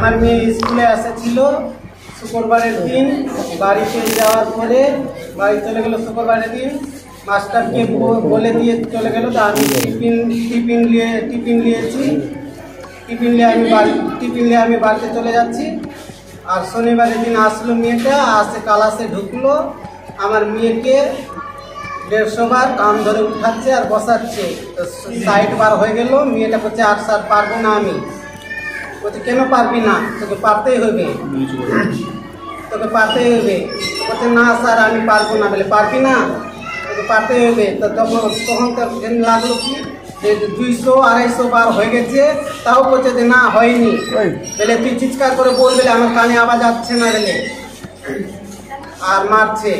আমার মেয়ে স্কুলে এসেছিল শুক্রবারের দিন বাড়িতে যাওয়ার পরে বাড়ি চলে গেল শুক্রবারের দিন। মাস্টারকে বলে দিয়ে চলে গেল, তো আমি টিফিন টিফিন নিয়ে, টিফিন নিয়েছি। টিফিন নিয়ে আমি বাড়ি, টিফিন নিয়ে আমি বাড়িতে চলে যাচ্ছি। আর শনিবারের দিন আসলো মেয়েটা, আসে কালাসে ঢুকলো। আমার মেয়েকে দেড়শো বার কান ধরে উঠাচ্ছে আর বসাচ্ছে। তো সাইড বার হয়ে গেল, মেয়েটা বলছে আর স্যার পারব না আমি। বলছে কেন পারবি না? তোকে পারতেই হবে। তোকে পারতেই হবে। বলছে না স্যার আমি পারব না। বলে পারবি না? তোকে পারতেই হবে। তো তখন তখন তো লাগল কি? যে দুইশো আড়াইশো বার হয়ে গেছে তাও বলছে যে না হয়নি। বলে তুই চিৎকার করে বলবে আমার কানে আওয়াজ আসছে না বলে। আর মারছে।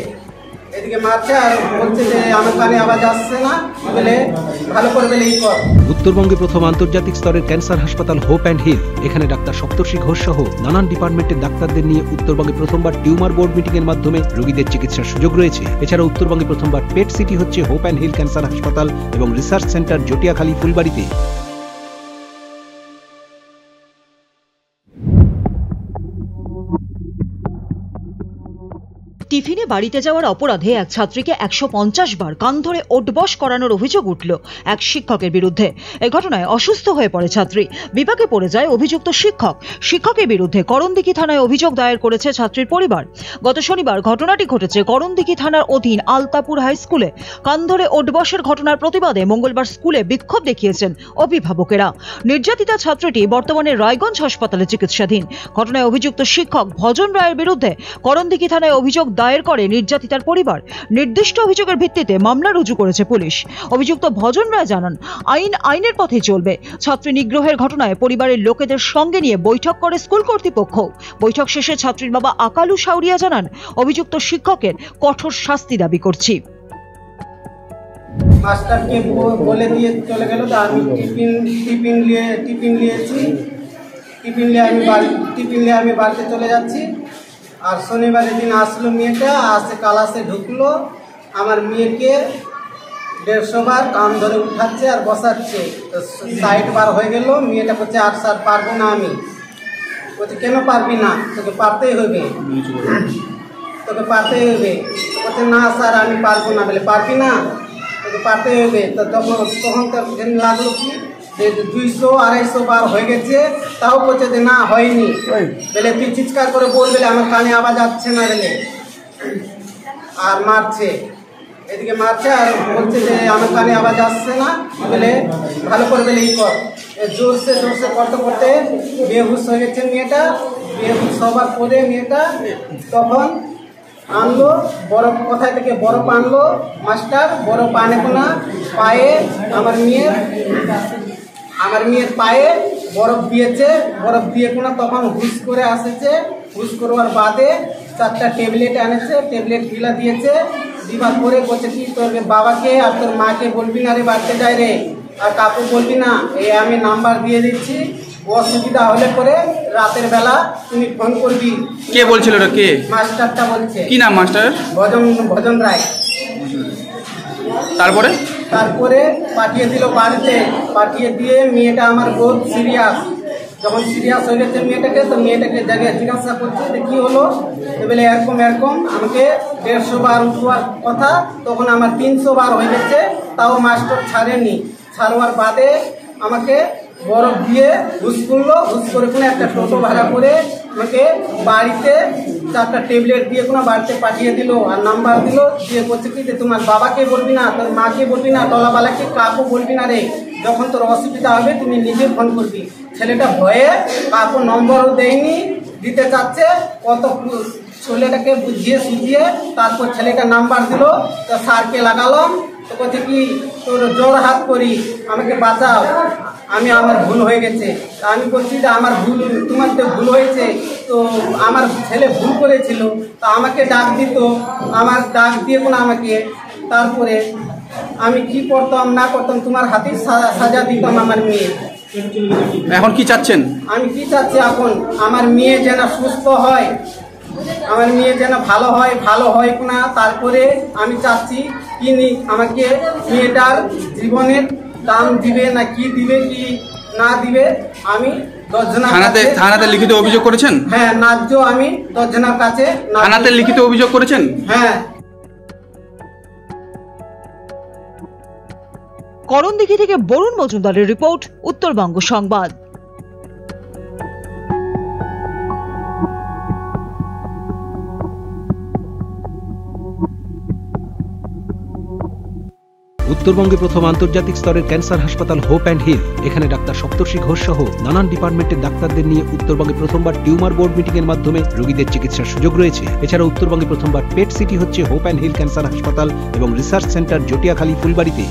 উত্তরবঙ্গে প্রথম আন্তর্জাতিক স্তরের ক্যান্সার হাসপাতাল হোপ অ্যান্ড হিল, এখানে ডাক্তার সপ্তর্ষি ঘোষ সহ নানান ডিপার্টমেন্টের ডাক্তারদের নিয়ে উত্তরবঙ্গে প্রথমবার টিউমার বোর্ড মিটিং এর মাধ্যমে রোগীদের চিকিৎসার সুযোগ রয়েছে। এছাড়া উত্তরবঙ্গে প্রথমবার পেট সিটি হচ্ছে হোপ অ্যান্ড হিল ক্যান্সার হাসপাতাল এবং রিসার্চ সেন্টার জটিয়াখালী ফুলবাড়িতে। টিফিনে বাড়িতে যাওয়ার অপরাধে এক ছাত্রীকে একশো পঞ্চাশ বার কান ধরে ওটবস করানোর অভিযোগ উঠল এক শিক্ষকের বিরুদ্ধে। এ ঘটনায় অসুস্থ হয়ে পড়ে ছাত্রী। বিপাকে পড়ে যায় অভিযুক্ত শিক্ষক। শিক্ষকের বিরুদ্ধে করণদিঘি থানায় অভিযোগ দায়ের করেছে ছাত্রীর পরিবার। গত শনিবার ঘটনাটি ঘটেছে করণদিঘি থানার অধীন আলতাপুর হাই স্কুলে। কান ধরে ওটবসের ঘটনার প্রতিবাদে মঙ্গলবার স্কুলে বিক্ষোভ দেখিয়েছেন অভিভাবকেরা। নির্যাতিতা ছাত্রীটি বর্তমানে রায়গঞ্জ হাসপাতালে চিকিৎসাধীন। ঘটনায় অভিযুক্ত শিক্ষক ভজন রায়ের বিরুদ্ধে করণদিঘি থানায় অভিযোগ দায়ের করে নির্যাতিতার পরিবার। নির্দিষ্ট অভিযোগের ভিত্তিতে মামলা রুজু করেছে পুলিশ। অভিযুক্ত ভজন রায় জানান, আইন আইনের পথে চলবে। ছাত্রী নিগ্রহের ঘটনায় পরিবারের লোকেদের সঙ্গে নিয়ে বৈঠক করে স্কুল কর্তৃপক্ষ। বৈঠক শেষে ছাত্রীর বাবা আকালু সাউরিয়া জানান, অভিযুক্ত শিক্ষকের কঠোর শাস্তি দাবি করছি। মাস্টারকে বলে দিয়ে চলে গেল, তো আমি টিফিন টিফিন নিয়ে, টিফিন নিয়েছি। টিফিন নিয়ে আমি টিফিন নিয়ে আমি বাড়িতে চলে যাচ্ছি। আর শনিবারের দিন আসলো মেয়েটা, আসে কালাসে ঢুকলো। আমার মেয়েকে দেড়শো বার কান ধরে উঠাচ্ছে আর বসাচ্ছে। তো সাইড বার হয়ে গেল, মেয়েটা বলছে, আর সার পারব না আমি। বলছে, কেন পারবি না? তোকে পারতেই হবে। তোকে পারতেই হবে। বলছে, না স্যার, আমি পারব না। বলে, পারবি না? তোকে পারতেই হবে। তো তখন তখন তো লাগল কি? দুইশো আড়াইশো বার হয়ে গেছে তাও বলছে যে না হয়নি। বলে তুই চিৎকার করে বল বলে আমার কানে আওয়াজ আসছে না বলে। আর মারছে। এদিকে মারছে আর বলছে যে আমার কানে আওয়াজ আসছে না বলে ভালো করে বলে ই কর। জোরসে জোরসে করতে করতে বেহুশ হয়ে গেছে মেয়েটা। বেহুশ হবার পরে মেয়েটা তখন আনলো বরফ কোথায় থেকে বরফ আনলো? মাস্টার বরফ আনে কোনা? পায়ে আমার মেয়ের আমার মেয়ের পায়ে বরফ দিয়েছে বরফ দিয়ে কোনো তখন হুস করে আসেছে। হুস করবার বাদে চারটা ট্যাবলেট এনেছে ট্যাবলেট গিলা দিয়েছে। দিবার করে বলছে কি তোর বাবাকে আর তোর মাকে বলবি না রে বাড়তে যায় রে। আর কাকু বলবি না এই আমি নাম্বার দিয়ে দিচ্ছি। অসুবিধা হলে পরে রাতের বেলা তুমি ফোন করবি। কে বলছিল কে? মাস্টারটা বলছে। কি নাম মাস্টার ভজন ভজন রায়। তারপরে? তারপরে পাঠিয়ে দিল বাড়িতে, পাঠিয়ে দিয়ে মেয়েটা আমার বহুত সিরিয়াস যখন সিরিয়াস হয়ে গেছে মেয়েটাকে, তো মেয়েটাকে জায়গায় জিজ্ঞাসা করছে যে কী হলো? বলে, এরকম এরকম, আমাকে দেড়শো বার উঠবার কথা। তখন আমার তিনশো বার হয়ে গেছে, তাও মাস্টার ছাড়েনি। ছাড়বার বাদে আমাকে বরফ দিয়ে হুস করল, হুস করে কোনো একটা টোটো ভাড়া করে ওকে বাড়িতে চারটা ট্যাবলেট দিয়ে কোনো বাড়িতে পাঠিয়ে দিল আর নাম্বার দিল, দিয়ে বলছে কি যে তোমার বাবাকে বলবি না, তোর মাকে বলবি না, তলাবালাকে কাকু বলবি না রে। যখন তোর অসুবিধা হবে তুমি নিজে ফোন করবি। ছেলেটা ভয়ে কাকু নম্বরও দেয়নি, দিতে চাচ্ছে, কত ছেলেটাকে বুঝিয়ে সুঝিয়ে তারপর ছেলেটা নাম্বার দিল, তো স্যারকে লাগালাম তো বলছে কি তোর জোর হাত করি আমাকে বাঁচাও। আমি আমার ভুল হয়ে গেছে। তা আমি বলছি যে আমার ভুল তোমার তো ভুল হয়েছে তো আমার ছেলে ভুল করেছিল তা আমাকে ডাক দিত। আমার ডাক দিয়ে কোনো আমাকে। তারপরে আমি কি করতাম না করতাম তোমার হাতে সাজা দিতাম আমার মেয়ে। এখন কি চাচ্ছেন? আমি কি চাচ্ছি এখন? আমার মেয়ে যেন সুস্থ হয়। আমার মেয়ে যেন ভালো হয় ভালো হয় না তারপরে আমি চাচ্ছি কিনি আমাকে মেয়েটার জীবনের দাম দিবে না কি দিবে কি না দিবে আমি থানাতে কাছে- থানাতে লিখিত অভিযোগ করেছেন? হ্যাঁ ন্যায্য আমি দশজনের কাছে ন্যায্য- থানাতে লিখিত অভিযোগ করেছেন? হ্যাঁ। করণদিঘি থেকে বরুণ মজুমদারের রিপোর্ট উত্তরবঙ্গ সংবাদ। উত্তরবঙ্গে প্রথম আন্তর্জাতিক স্তরের ক্যান্সার হাসপাতাল হোপ অ্যান্ড হিল। এখানে ডাক্তার সপ্তর্ষি ঘোষ সহ নানান ডিপার্টমেন্টের ডাক্তারদের নিয়ে উত্তরবঙ্গে প্রথমবার টিউমার বোর্ড মিটিং এর মাধ্যমে রোগীদের চিকিৎসার সুযোগ রয়েছে। এছাড়া উত্তরবঙ্গে প্রথমবার পেট সিটি হচ্ছে হোপ অ্যান্ড হিল ক্যান্সার হাসপাতাল এবং রিসার্চ সেন্টার জটিয়াখালী ফুলবাড়িতে।